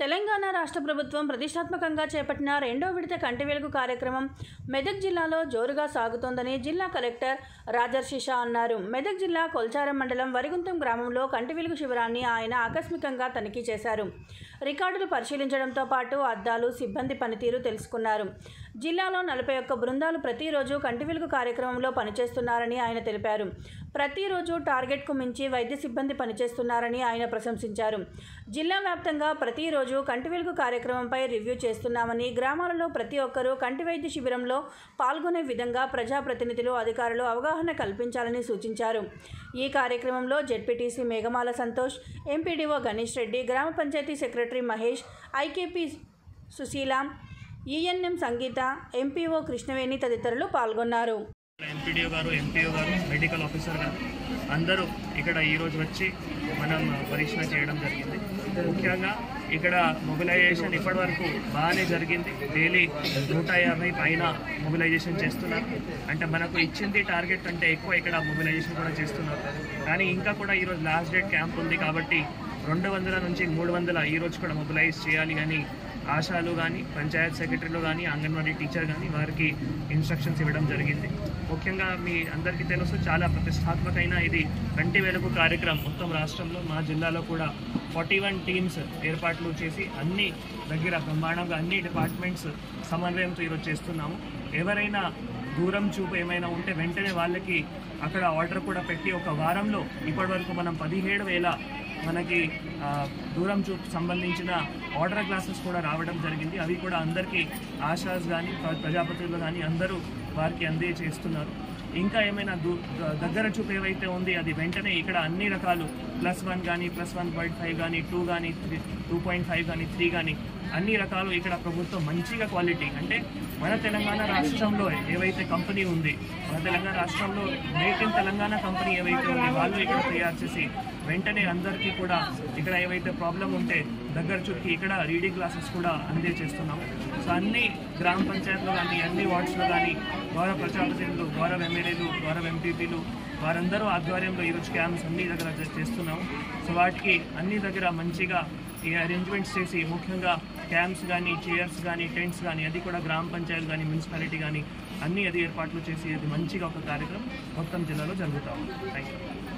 తెలంగాణ రాష్ట్ర ప్రభుత్వం ప్రతిష్టాత్మకంగా చేపట్టిన రెండో విడత కంటి వెలుగు కార్యక్రమం మెదక్ జిల్లాలో జోరుగా సాగుతోందని జిల్లా కలెక్టర్ రాజర్షి షా అన్నారు. మెదక్ జిల్లా కొల్చారం మండలం వరిగుంతం గ్రామంలో కంటి వెలుగు శిబిరాన్ని ఆయన ఆకస్మికంగా తనిఖీ చేశారు. రికార్డులు పరిశీలించడంతో పాటు అద్దాలు సిబ్బంది పనితీరు తెలుసుకున్నారు. జిల్లాలో నలభై ఒక్క బృందాలు ప్రతిరోజు కంటి వెలుగు కార్యక్రమంలో పనిచేస్తున్నారని ఆయన తెలిపారు. ప్రతిరోజు టార్గెట్కు మించి వైద్య సిబ్బంది పనిచేస్తున్నారని ఆయన ప్రశంసించారు. జిల్లా వ్యాప్తంగా ప్రతిరోజు కంటి వెలుగు కార్యక్రమంపై రివ్యూ చేస్తున్నామని గ్రామాలలో ప్రతి ఒక్కరూ కంటి వైద్య శిబిరంలో పాల్గొనే విధంగా ప్రజాప్రతినిధులు అధికారులు అవగాహన కల్పించాలని సూచించారు. ఈ కార్యక్రమంలో జెడ్పీటీసీ మేఘమాల సంతోష్ ఎంపీడీఓ గణేష్ రెడ్డి గ్రామ panchayat secretary Mahesh IKP Sushila ENM Sangeeta MPO Krishnaveni తదితరులు పాల్గొన్నారు. ఎంపీడీఓ గారు ఎంపీఓ గారు మెడికల్ ఆఫీసర్ గారు అందరూ ఇక్కడ ఈరోజు వచ్చి మనం పరీక్ష చేయడం జరిగింది. ముఖ్యంగా ఇక్కడ మొబిలైజేషన్ ఇప్పటివరకు బాగానే జరిగింది. డైలీ నూట యాభై పైన మొబిలైజేషన్ చేస్తున్నారు. అంటే మనకు ఇచ్చింది టార్గెట్ అంటే ఎక్కువ ఇక్కడ మొబిలైజేషన్ కూడా చేస్తున్నారు. కానీ ఇంకా కూడా ఈరోజు లాస్ట్ డేట్ క్యాంప్ ఉంది కాబట్టి రెండు వందల నుంచి మూడు వందల ఈ రోజు కూడా మొబిలైజ్ చేయాలి అని ఆశాలు కానీ పంచాయత్ సెక్రటరీలు కానీ అంగన్వాడీ టీచర్ కానీ వారికి ఇన్స్ట్రక్షన్స్ ఇవ్వడం జరిగింది. ముఖ్యంగా మీ అందరికీ తెలుసు చాలా ప్రతిష్టాత్మకమైన ఇది కంటి వెలుగు కార్యక్రమం. మొత్తం రాష్ట్రంలో మా జిల్లాలో కూడా ఫార్టీ వన్ టీమ్స్ ఏర్పాట్లు చేసి అన్ని దగ్గర బ్రహ్మాండంగా అన్ని డిపార్ట్మెంట్స్ సమన్వయంతో ఈరోజు చేస్తున్నాము. ఎవరైనా దూరం చూపు ఏమైనా ఉంటే వెంటనే వాళ్ళకి అక్కడ ఆర్డర్ కూడా పెట్టి ఒక వారంలో ఇప్పటివరకు మనం పదిహేడు వేల మనకి దూరం చూపు సంబంధించిన ఆర్డర్ క్లాసెస్ కూడా రావడం జరిగింది. అవి కూడా అందరికీ ఆశాస్ కానీ ప్రజాపతిలో కానీ అందరూ వారికి అందజేస్తున్నారు. ఇంకా ఏమైనా దూ దగ్గర చూపు ఏవైతే ఉంది అది వెంటనే ఇక్కడ అన్ని రకాలు ప్లస్ వన్ కానీ ప్లస్ వన్ పాయింట్ ఫైవ్ కానీ టూ కానీ త్రీ టూ పాయింట్ ఫైవ్ కానీ త్రీ కానీ అన్ని రకాలు ఇక్కడ ప్రభుత్వం మంచిగా క్వాలిటీ అంటే మన తెలంగాణ రాష్ట్రంలో ఏవైతే కంపెనీ ఉంది మన తెలంగాణ రాష్ట్రంలో మేక్ ఇన్ తెలంగాణ కంపెనీ ఏవైతే ఉంది వాళ్ళు ఇక్కడ తయారు చేసి వెంటనే అందరికీ కూడా ఇక్కడ ఏవైతే ప్రాబ్లం ఉంటే దగ్గర చుట్టి ఇక్కడ రీడింగ్ క్లాసెస్ కూడా అందజేస్తున్నాం సో అన్ని గ్రామ పంచాయతీలో కానీ అన్ని వార్డ్స్లో కానీ గౌరవ ప్రజాప్రతినిధులు గౌరవ ఎమ్మెల్యేలు గౌరవ ఎంపీపీలు వారందరూ ఆధ్వర్యంలో ఈరోజు క్యాంప్స్ అన్ని దగ్గర చేస్తున్నాం సో వాటికి అన్ని దగ్గర మంచిగా ఈ అరేంజ్మెంట్స్ చేసి ముఖ్యంగా క్యాంప్స్ కానీ చైర్స్ కానీ టెంట్స్ కానీ అది కూడా గ్రామ పంచాయతీ కానీ మున్సిపాలిటీ కానీ అన్ని అది ఏర్పాట్లు చేసి అది మంచిగా ఒక కార్యక్రమం మొత్తం జిల్లాలో జరుగుతాం థ్యాంక్ యూ